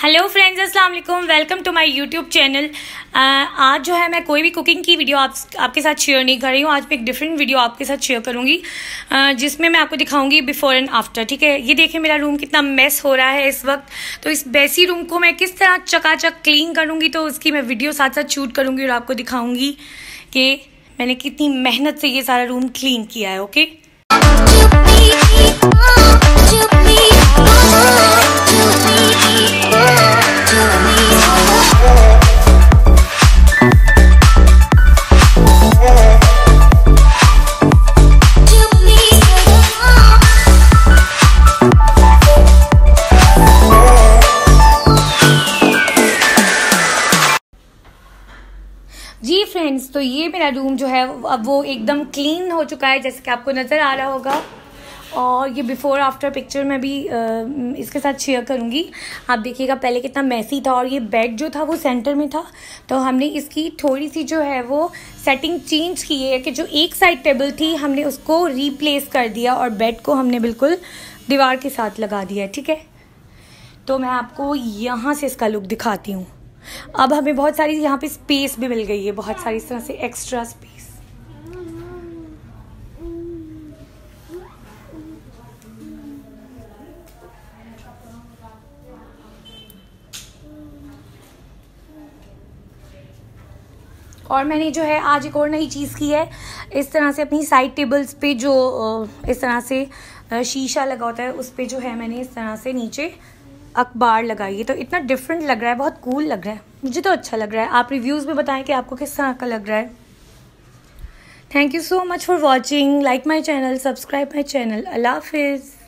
Hello friends अस्सलाम वालेकुम। Welcome to my YouTube channel आज जो है मैं कोई भी कुकिंग की वीडियो आप आपके साथ शेयर नहीं कर रही हूँ। आज मैं एक डिफरेंट वीडियो आपके साथ शेयर करूँगी uh, जिसमें मैं आपको दिखाऊँगी बिफोर एंड आफ्टर ठीक है? ये देखें मेरा रूम कितना मेस हो रहा है इस वक्त। तो इस बेसी रूम को मैं किस तरह चकाचक क्लीन करूँगी तो उसकी मैं वीडियो साथ साथ शूट करूँगी और आपको दिखाऊँगी कि मैंने कितनी मेहनत से ये सारा रूम क्लीन किया है ओके जी फ्रेंड्स तो ये मेरा रूम जो है, अब वो एकदम क्लीन हो चुका है, जैसे कि आपको नज़र आ रहा होगा। और ये बिफ़ोर आफ्टर पिक्चर मैं भी इसके साथ शेयर करूँगी। आप देखिएगा, पहले कितना मैसी था और ये बेड जो था, वो सेंटर में था। तो हमने इसकी थोड़ी सी जो है, वो सेटिंग चेंज की है कि जो एक साइड टेबल थी, हमने उसको रिप्लेस कर दिया और बेड को हमने बिल्कुल दीवार के साथ लगा दिया, ठीक है? तो मैं आपको यहाँ से इसका लुक दिखाती हूँ। अब हमें बहुत सारी यहाँ पे स्पेस भी मिल गई है, बहुत सारी इस तरह से एक्स्ट्रा स्पेस और मैंने जो है आज एक और नई चीज़ की है, इस तरह से अपनी साइड टेबल्स पे जो इस तरह से शीशा लगा होता है, उस पर जो है मैंने इस तरह से नीचे अखबार लगाइए तो इतना डिफरेंट लग रहा है, बहुत कूल लग रहा है। मुझे तो अच्छा लग रहा है। आप रिव्यूज़ में बताएँ कि आपको किस तरह का लग रहा है। Thank you so much for watching like my channel subscribe my channel अल्लाह हाफिज़।